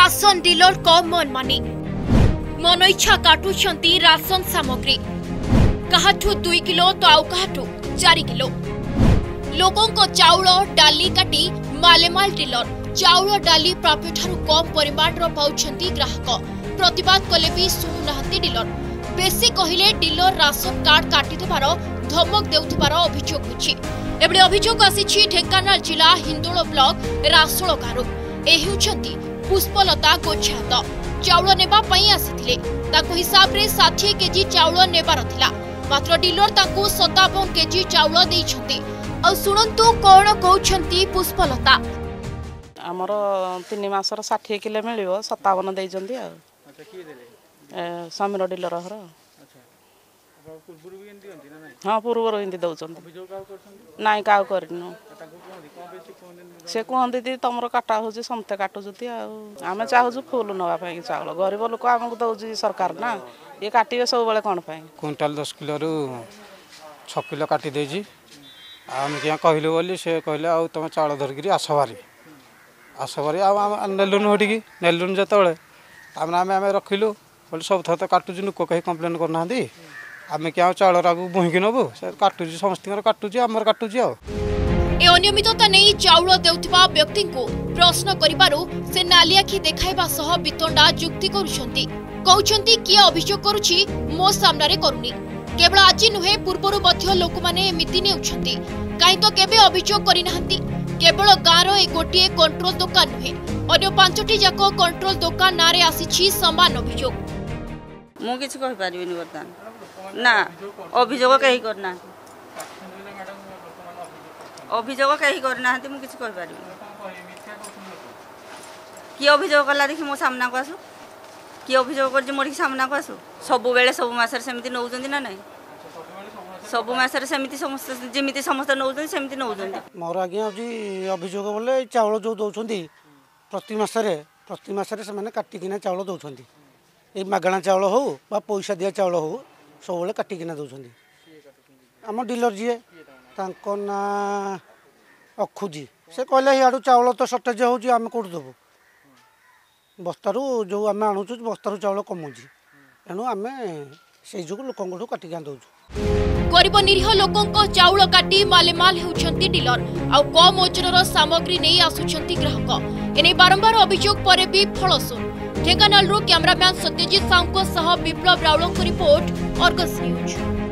ration dealer ମାନି ମନଇଚ୍ଛା କାଟୁଛନ୍ତି ration ସାମଗ୍ରୀ କାହାଠୁ ଦୁଇ କିଲୋ ତ ଆଉ କାହାଠୁ ଚାରି କିଲୋ ଲୋକଙ୍କ ଚାଉଳ ଡାଲି କାଟି ମାଲେମାଲ ଡିଲର ଚାଉଳ ଡାଲି ପ୍ରାପ୍ୟଠାରୁ କମ୍ ପରିମାଣର ପାଉଛନ୍ତି ଗ୍ରାହକ ପ୍ରତିବାଦ କଲେ ବି ଶୁଣୁନାହାନ୍ତି ଡିଲର ବେଶୀ କହିଲେ ଡିଲର ରାସନ କାର୍ଡ କାଟିଥିବାର ଧମକ ଦେଉଥିବାର ଅଭିଯୋଗ ହୋଇଛି ଏଭଳି ଅଭିଯୋଗ ଆସିଛି ଢେଙ୍କାନାଳ ଜିଲ୍ଲା ହିନ୍ଦୋଳ ବ୍ଲକ ରାସୋଳ ଗାଁରୁ ଏ ହେଉଛନ୍ତି पुष्पलता गोछात चाउल चाउलो नेबा पई आसीथिले ताको हिसाब रे 60 केजी चाउलो मात्र डिलर ताकू 57 केजी चाउलो देइछथि अ सुणन्तु कोनो पुष्पलता हमरो 3 महिना 60 किलो मिलियो 57 देइजन्दि अ डिलर ହଁ ପୂର୍ବରୁ ଏମିତି ଦେଉଛନ୍ତି ନାଇଁ କାହୁ କରିନୁ ସେ କୁହନ୍ତି ଦିଦି ତମର କାଟା ହେଉଛି ସମସ୍ତେ କାଟୁଛନ୍ତି ଆଉ ଆମେ ଚାହୁଁଛୁ ଫୁଲ ନେବା ପାଇଁ ଚାଉଳ ଗରିବ ଲୋକ ଆମକୁ ଦେଉଛି ସରକାର ନା ଇଏ କାଟିବେ ସବୁବେଳେ କ'ଣ ପାଇଁ କୁଇଣ୍ଟାଲ ଦଶ କିଲୋରୁ ଛଅ କିଲୋ କାଟି ଦେଇଛି ଆଉ ଆମେ କିଆଁ କହିଲୁ ବୋଲି ସେ କହିଲେ ଆଉ ତମେ ଚାଉଳ ଧରିକିରି ଆସ ଭାରି ଆସ ଭାରି ଆଉ ଆମେ ନେଲୁନୁ ହେଠିକି ନେଲୁନୁ ଯେତେବେଳେ ତାମାନେ ଆମେ ଆମେ ରଖିଲୁ ବୋଲି ସବୁଥର ତ କାଟୁଛି ଲୋକ କେହି କମ୍ପ୍ଲେନ୍ କରୁନାହାନ୍ତି ଆମେ କି ଆଉ ଚାଉଳଟାକୁ ବୋହିକି ନେବୁ ସେ କାଟୁଛି ସମସ୍ତଙ୍କର କାଟୁଛି ଆମର କାଟୁଛି ଆଉ ଏ ଅନିୟମିତତା ନେଇ ଚାଉଳ ଦେଉଥିବା ବ୍ୟକ୍ତିଙ୍କୁ ପ୍ରଶ୍ନ କରିବାରୁ ସେ ନାଲିଆଖି ଦେଖାଇବା ସହ ବିତଣ୍ଡା ଯୁକ୍ତି କରୁଛନ୍ତି କହୁଛନ୍ତି କିଏ ଅଭିଯୋଗ କରୁଛି ମୋ ସାମ୍ନାରେ କରୁନି କେବଳ ଆଜି ନୁହେଁ ପୂର୍ବରୁ ମଧ୍ୟ ଲୋକମାନେ ଏମିତି ନେଉଛନ୍ତି କାହିଁ ତ କେବେ ଅଭିଯୋଗ କରିନାହାନ୍ତି କେବଳ ଗାଁର ଏ ଗୋଟିଏ କଣ୍ଟ୍ରୋଲ ଦୋକାନ ନୁହେଁ ଅନ୍ୟ ପାଞ୍ଚଟି ଯାକ କଣ୍ଟ୍ରୋଲ ଦୋକାନ ନାଁରେ ଆସିଛି ସମାନ ଅଭିଯୋଗ ମୁଁ କିଛି କହିପାରିବିନି ବର୍ତ୍ତମାନ না অভিযোগ কেহি না অভিযোগ কেহি না মু কিছু কইপারি কি অভিযোগ কলা দেখি মো সামনাকু আসু কি অভিযোগ করছে মোর সামনাকু আসু সবুবেলে সবু মাসের সেমিতি নৌচন্তি না নাই সবু মাসের সেমিতি সমস্ত যেমিতি সমস্ত নৌচন্তি সেমিতি নৌচন্তি মোর আজ্ঞা হচ্ছে অভিযোগ বলে চাউল যে দৌঁচন্তি প্রতি মাসরে প্রতি মাসরে সেমানে কিনা চাউল দৌঁচন্তি এই মাগণা চাউল হো বা পয়সা দিয়া চাউল হো ସବୁବେଳେ କାଟିକିନା ଦେଉଛନ୍ତି ଆମ ଡିଲର ଯିଏ ତାଙ୍କ ନାଁ ଅଖୁଜି ସେ କହିଲେ ଇଆଡ଼ୁ ଚାଉଳ ତ ସର୍ଟେଜ୍ ହେଉଛି ଆମେ କେଉଁଠୁ ଦେବୁ ବସ୍ତାରୁ ଯେଉଁ ଆମେ ଆଣୁଛୁ ବସ୍ତାରୁ ଚାଉଳ କମୁଛି ଏଣୁ ଆମେ ସେଇ ଯୋଗୁଁ ଲୋକଙ୍କଠୁ କାଟିକି ଦେଉଛୁ ଗରିବ ନିରୀହ ଲୋକଙ୍କ ଚାଉଳ କାଟି ମାଲେମାଲ ହେଉଛନ୍ତି ଡିଲର ଆଉ କମ୍ ଓଜନର ସାମଗ୍ରୀ ନେଇ ଆସୁଛନ୍ତି ଗ୍ରାହକ ଏନେଇ ବାରମ୍ବାର ଅଭିଯୋଗ ପରେ ବି ଫଳ ଶୂନ୍ୟ ढेकाना कैमेरा सत्यजित साहू विप्लव रावलों रिपोर्ट अर्गस न्यूज